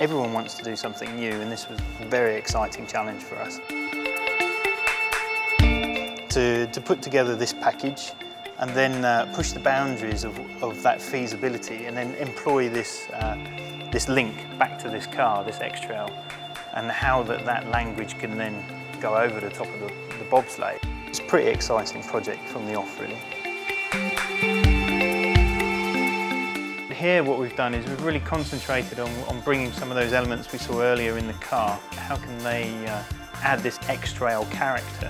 everyone wants to do something new and this was a very exciting challenge for us. To, to put together this package and then uh, push the boundaries of, of that feasibility and then employ this, uh, this link back to this car, this X-Trail, and how that, that language can then go over the top of the, the bobsleigh. It's a pretty exciting project from the off really. Here what we've done is we've really concentrated on, on bringing some of those elements we saw earlier in the car. How can they uh, add this X-Trail character?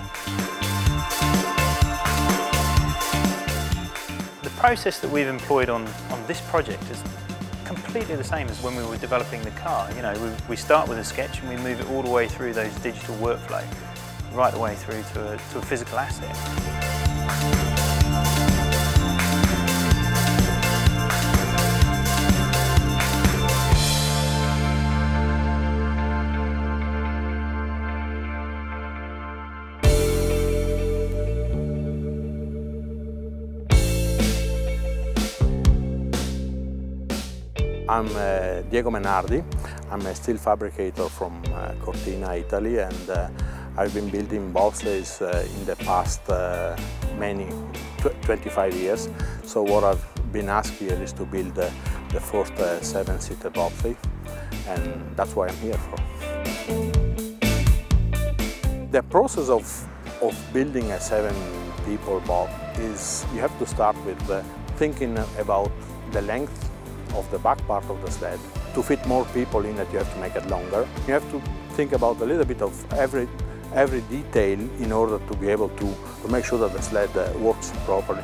The process that we've employed on, on this project is completely the same as when we were developing the car. You know, we, we start with a sketch and we move it all the way through those digital workflow, right the way through to a, to a physical asset. I'm uh, Diego Menardi. I'm a steel fabricator from uh, Cortina, Italy, and uh, I've been building bobsleighs uh, in the past uh, many, tw 25 years. So what I've been asked here is to build the first uh, seven-seater bobsleigh, and that's what I'm here for. The process of, of building a seven-people bob is you have to start with thinking about the length of the back part of the sled. To fit more people in it, you have to make it longer. You have to think about a little bit of every, every detail in order to be able to, to make sure that the sled uh, works properly.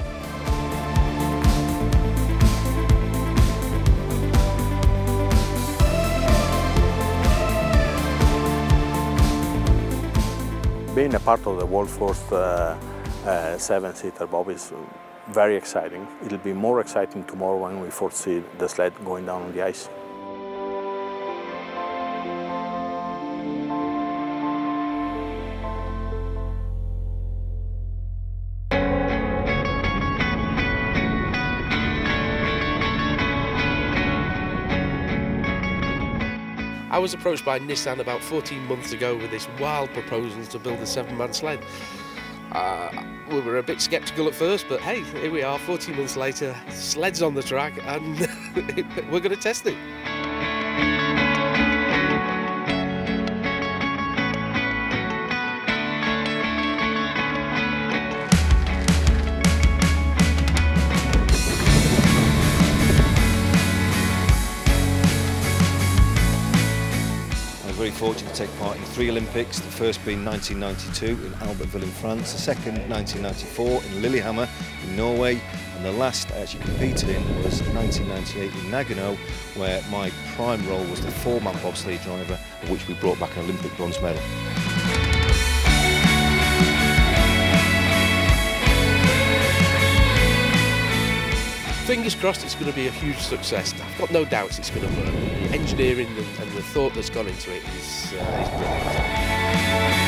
Being a part of the world's first uh, uh, seven-seater bob is very exciting. It'll be more exciting tomorrow when we foresee the sled going down on the ice. I was approached by Nissan about 14 months ago with this wild proposal to build a seven-man sled. Uh, we were a bit sceptical at first, but hey, here we are 14 months later, sleds on the track, and we're going to test it. Fortunate to take part in three Olympics, the first being 1992 in Albertville in France, the second 1994 in Lillehammer in Norway, and the last I actually competed in was 1998 in Nagano, where my prime role was the four-man bobsleigh driver, of which we brought back an Olympic bronze medal. Fingers crossed it's going to be a huge success. I've got no doubts it's going to work. The engineering and, the thought that's gone into it is, uh, is brilliant.